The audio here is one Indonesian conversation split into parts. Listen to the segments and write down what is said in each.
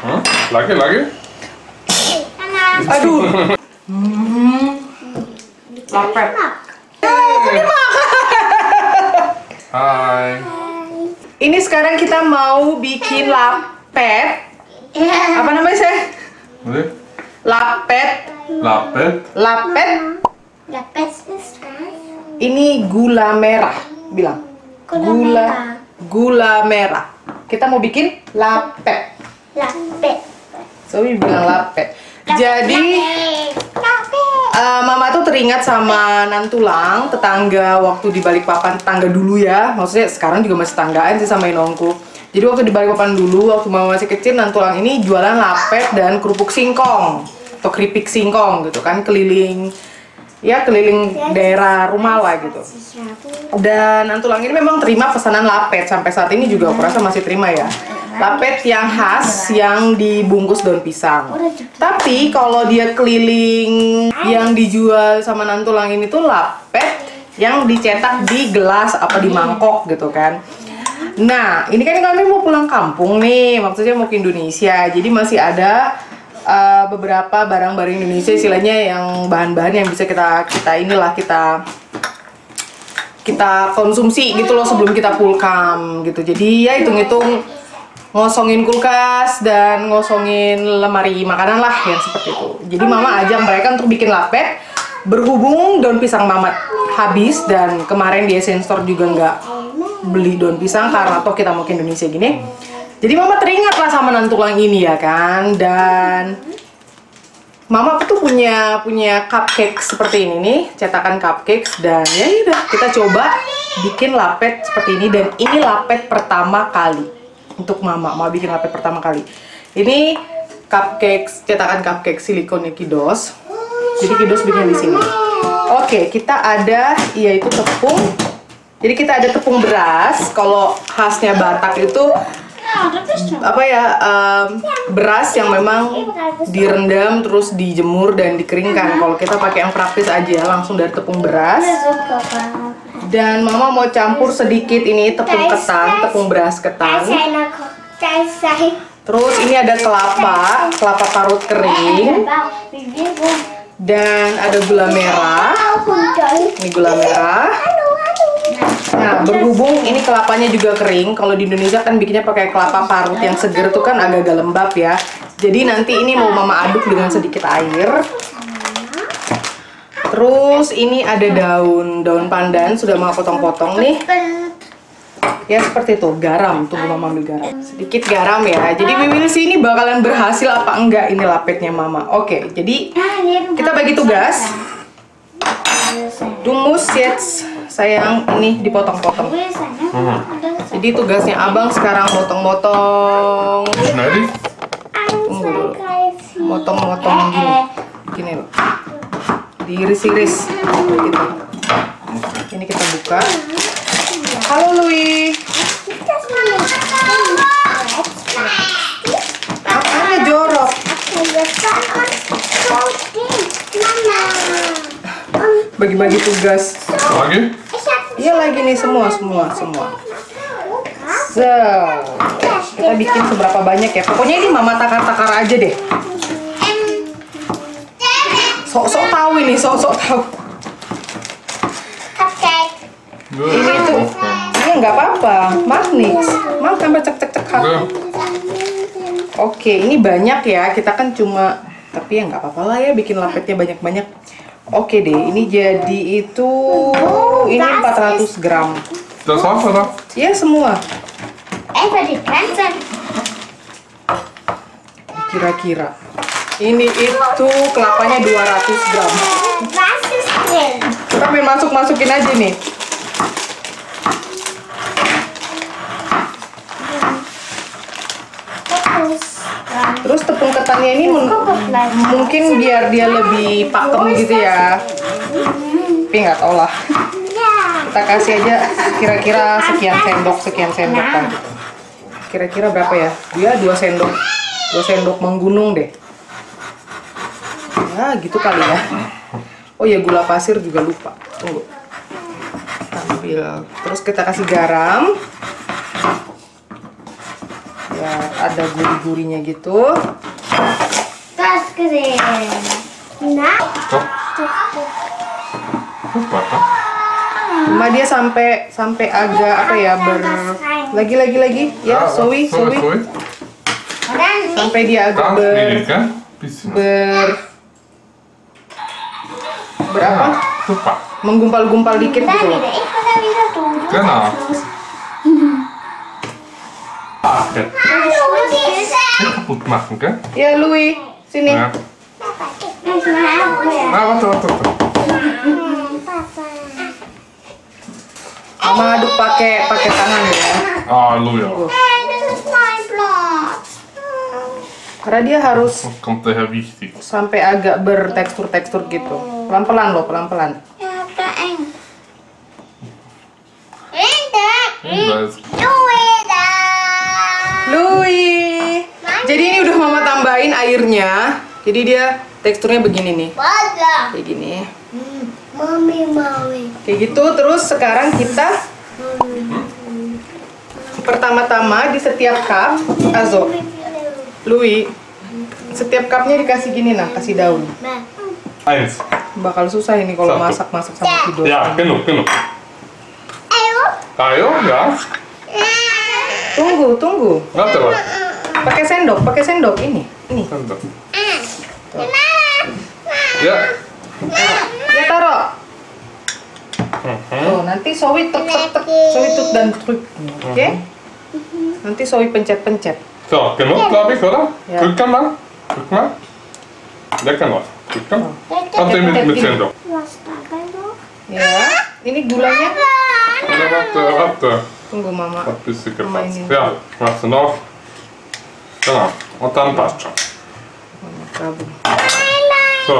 Hah? Lagi lagi? Aduh. Hmm. Lapet. Hai. Ini sekarang kita mau bikin lapet. Apa namanya sih? Boleh? Lapet. Lapet. Lapet. Sekarang. Ini gula merah. Bilang. Gula Gula. merah. Gula merah. Kita mau bikin lapet. Lapet. Zoe bilang lapet. Jadi. Uh, Mama tuh teringat sama Nantulang, tetangga waktu di Balikpapan, tetangga dulu ya. Maksudnya sekarang juga masih tetanggaan sih sama Inongku. Jadi waktu di Balikpapan dulu, waktu Mama masih kecil, Nantulang ini jualan lapet dan kerupuk singkong atau keripik singkong gitu kan, keliling ya keliling daerah rumah lah gitu. Dan Nantulang ini memang terima pesanan lapet sampai saat ini juga aku rasa masih terima ya. Lapet yang khas yang dibungkus daun pisang. Tapi kalau dia keliling yang dijual sama Nantulang ini tuh lapet yang dicetak di gelas apa di mangkok gitu kan. Nah, ini kan kami mau pulang kampung nih, maksudnya mau ke Indonesia. Jadi masih ada uh, beberapa barang-barang Indonesia istilahnya yang bahan-bahan yang bisa kita kita inilah kita kita konsumsi gitu loh sebelum kita pulkam gitu. Jadi ya hitung-hitung ngosongin kulkas dan ngosongin lemari makanan lah yang seperti itu. Jadi mama ajak mereka untuk bikin lapet berhubung daun pisang mama habis dan kemarin di Essence Store juga nggak beli daun pisang karena toh kita mau ke Indonesia gini. Jadi mama teringat lah sama nantulang ini ya kan dan Mama tuh punya punya cupcake seperti ini nih, cetakan cupcakes dan ya udah kita coba bikin lapet seperti ini dan ini lapet pertama kali untuk Mama mau bikin lapet pertama kali. Ini cupcakes cetakan cupcake silikonnya Kidos. Jadi Kidos bikin di sini. Oke, kita ada yaitu tepung. Jadi kita ada tepung beras. Kalau khasnya Batak itu apa ya em, beras yang memang direndam terus dijemur dan dikeringkan. Kalau kita pakai yang praktis aja langsung dari tepung beras. Dan mama mau campur sedikit ini tepung ketan, tepung beras ketan. Terus ini ada kelapa, kelapa parut kering dan ada gula merah. Ini gula merah. Nah, berhubung ini kelapanya juga kering, kalau di Indonesia kan bikinnya pakai kelapa parut yang seger tuh kan agak-agak lembab ya. Jadi nanti ini mau mama aduk dengan sedikit air. Terus ini ada daun daun pandan sudah mama potong-potong nih. Ya seperti itu, garam. Tunggu mama ambil garam. Sedikit garam ya. Jadi we will see ini bakalan berhasil apa enggak ini lapetnya mama. Oke, jadi kita bagi tugas. Dumus jetzt sayang ini dipotong-potong. Jadi tugasnya abang sekarang motong-motong, Schneide ich? motong-motong gini, gini loh. Diiris-iris gitu. Ini kita buka. Halo Louis, apanya jorok? Bagi-bagi tugas. Lagi? Iya lagi nih semua, semua, semua. So, kita bikin seberapa banyak ya. Pokoknya ini mama takar-takar aja deh. Sok-sok tahu ini, sok-sok tahu. Ini tuh, ini nggak apa-apa. Manis. Mau tambah cek-cek-cek. Oke, ini banyak ya. Kita kan cuma, tapi ya nggak apa-apa lah ya bikin lapetnya banyak-banyak. Oke deh, ini jadi itu, ini 400 gram. Das war's, oder? Ya semua. Kira-kira. Ini itu kelapanya 200 gram. Kita main masuk-masukin aja nih. Terus tepung ketannya ini mun- mungkin biar dia lebih pakem gitu ya. Tapi nggak tau lah. Kita kasih aja kira-kira sekian sendok, sekian sendok kan. Kira-kira berapa ya? Dia 2 sendok. 2 sendok menggunung deh. Ya gitu kali ya. Oh ya gula pasir juga lupa. Tunggu. Ambil. Terus kita kasih garam. Ya, ada gurih-gurihnya gitu. Das gesehen. Na? Doch. Super, kan? Cuma dia sampai sampai agak apa ya ber lagi lagi lagi ya Zoe so, Zoe Zoe. Dan sampai dia agak ber kan? Ber berapa menggumpal-gumpal dikit gitu loh. Jetzt nicht kaputt machen, gell? Ya Louis sini. Ah, warte, warte, warte. Papa. Mama aduk pakai pakai tangan ya. Ah, mein Platz. Karena dia harus sampai agak bertekstur-tekstur gitu. Pelan-pelan loh, pelan-pelan. Ja, da eng. Linda. Hm, da ist Du wieder. Louis. Jadi ini udah mama airnya. Jadi dia teksturnya begini nih. Wasser. Kayak gini. Mami, Mami. Kayak gitu. Terus sekarang kita pertama-tama di setiap cup, Azo, Louis, setiap cupnya dikasih gini nah, kasih daun. Nah. eins. Bakal susah ini kalau Satu. masak-masak sama tidur. Ja, genug, genug. Ayo. Ayo, ja. Tunggu, tunggu. Warte, warte. Pakai sendok, pakai sendok ini. Ini. Warte. Ja. Ya taruh. Mhm. Tuh, nanti Sowi tek tek tek, Sowi tut dan truk. Oke? Nanti Sowi pencet-pencet. So, genug, glaube ich, oder? Ja. Drücken mal. Drück mal. Lecker noch. Drücken. Und den mit, mit dabei noch? Ya. Ini gulanya. Oder warte, warte. Tunggu Mama. Ein bisschen gepasst. ini. Ja, machst du noch. Mama gabung. So.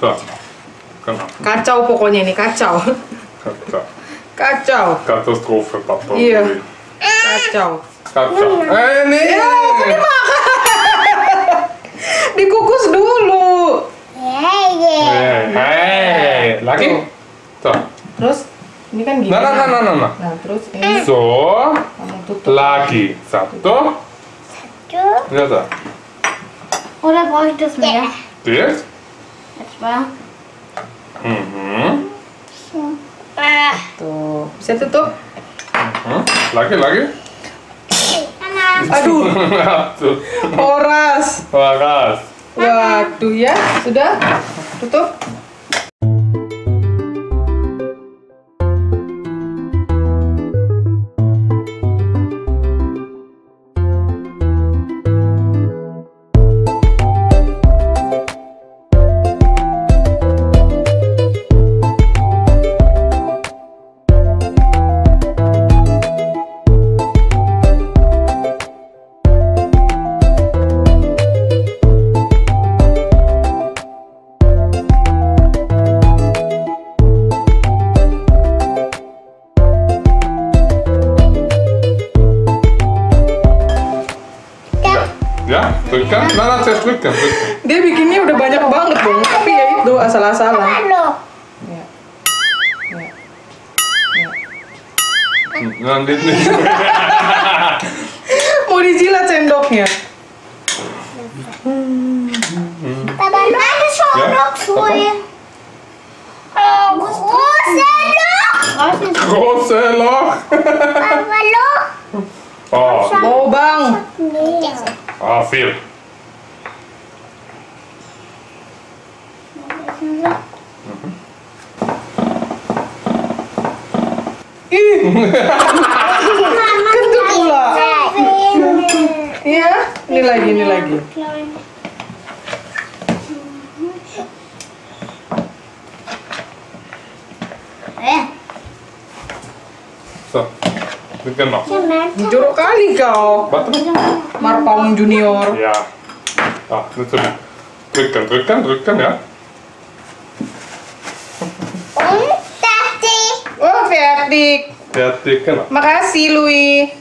So. Genau. Kacau pokoknya ini, kacau. Kacau. Kacau. Katastrophe, Papa. Iya. Kacau. Kacau. Eh, nee. Dikukus dulu. Hey, hey. Lagi? So. Terus ini kan gini. Nah, nah, nah, nah, nah, nah. Nah, terus ini So. kamu tutup. Lagi. Satu. Du? Ja, so. Oder brauche ich das mehr? Dies. Etwa. Mhm. Tuh, bisa tutup. Mhm. Lagi, lagi. Aduh, horas. Waras. Waduh ya, sudah. Tutup. Dia bikinnya udah banyak banget dong, tapi ya itu asal-asalan. Hallo. Ya. Ya. Nicht. Mau dijilat sendoknya. Papa? Oh. Oh, Oh bang, Nee. ah, viel. ih, kentut pula. Iya, ini lagi, ini lagi. Eh, So. Jorok kali kau. Marpaung Junior. Ja. Ah, natürlich. Drücken, drücken, drücken, ja. Fertig. Fertig, genau. Makasih, Louis.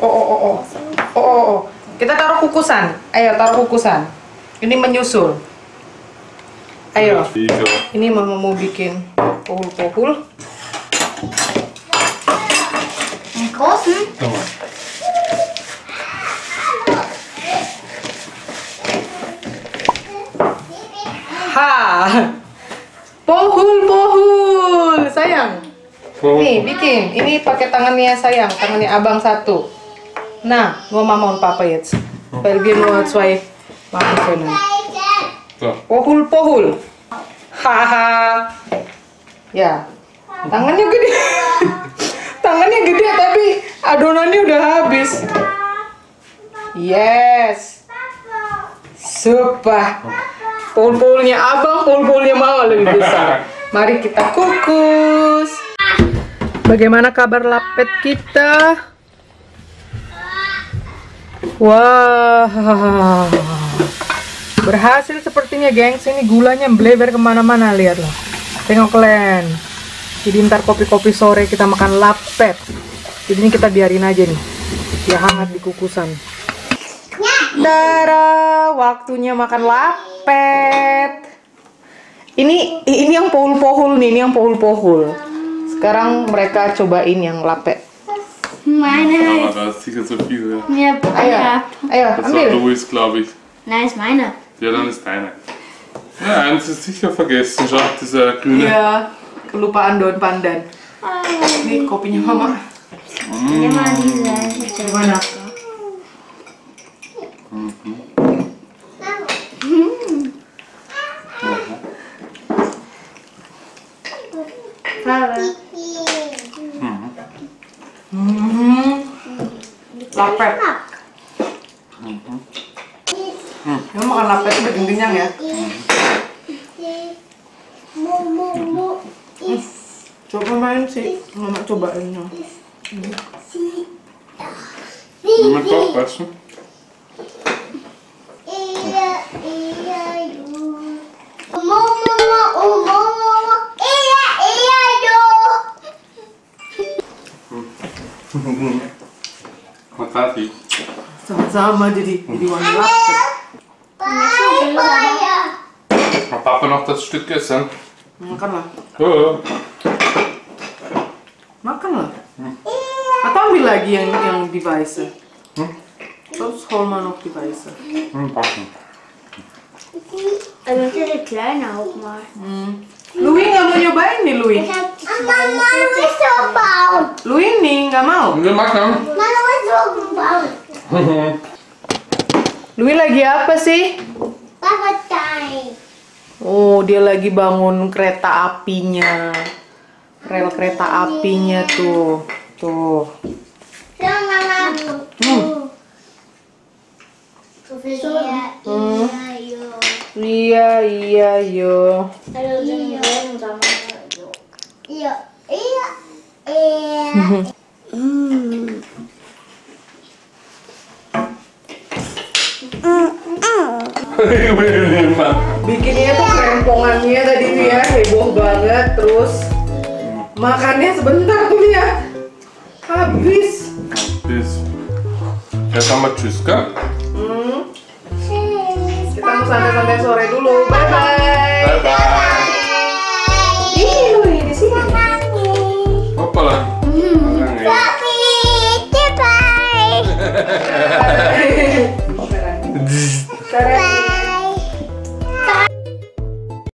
Oh, oh, oh, oh. Oh, oh, oh. Kita taruh kukusan. Ayo, taruh kukusan. Ini menyusul. Ayo. Ini mama mau bikin pohul-pohul. Nochmal. Ha. Pohul, pohul, sayang. Oh, Nih, bikin. Ini pakai tangannya sayang, tangannya abang satu. Nah, mau mama und papa jetzt. Weil wir nur zwei machen können. Pohul, pohul. Haha. Ya. Tangannya gede. Tangannya gede tapi adonannya udah habis. Yes. Super. Pol-polnya abang, pol-polnya mama lebih besar. Mari kita kukus. Bagaimana kabar lapet kita? Wah, berhasil sepertinya gengs. Ini gulanya bleber ke mana-mana lihatlah. Tengok kalian. Jadi ntar kopi-kopi sore kita makan lapet. Jadi ini kita biarin aja nih. Ya hangat di kukusan. Dara, waktunya makan lapet. Ini ini yang pohul-pohul nih, ini yang pohul-pohul. Sekarang mereka cobain yang lapet. Meine. da ist sicher so viel. Ja, Ayo, ja. ayo, Das war ambil. Louis, glaube ich. Nein, ist meine. Ja, dann ist deine. Ja, eins ist sicher vergessen. Schau, dieser grüne. Iya, kelupaan daun pandan. Ini kopinya mama. Nimm mal diese. Hmm, lapet. Ya, makan lapet itu bikin kenyang ya. Coba main sih, mama ya. Mit Kopf, weißt Sama-sama jadi jadi wangi lapet. Hat Papa noch das Stück gegessen? Makanlah, Ja. makanlah. Atau ambil lagi yang yang device. Terus hol mal noch device. Hm, packen. Also diese kleine auch mal. Louis nggak mau nyobain nih Louis. Mama will so bauen. Louis nih nggak mau. Wir machen. Mama will so Louis lagi apa sih? Time. Oh, dia lagi bangun kereta apinya. Rel kereta apinya tuh. Tuh. So Mama. Iya, iya, yo. Iya, iya, yo. Also den gelben Samen. Iya, tuh kerempongannya tadi tuh ya, heboh banget. Terus makannya sebentar tuh lihat. Habis. Bis. Jetzt haben wir Tschüss, gell? Kita mau santai-santai sore dulu. Bye bye.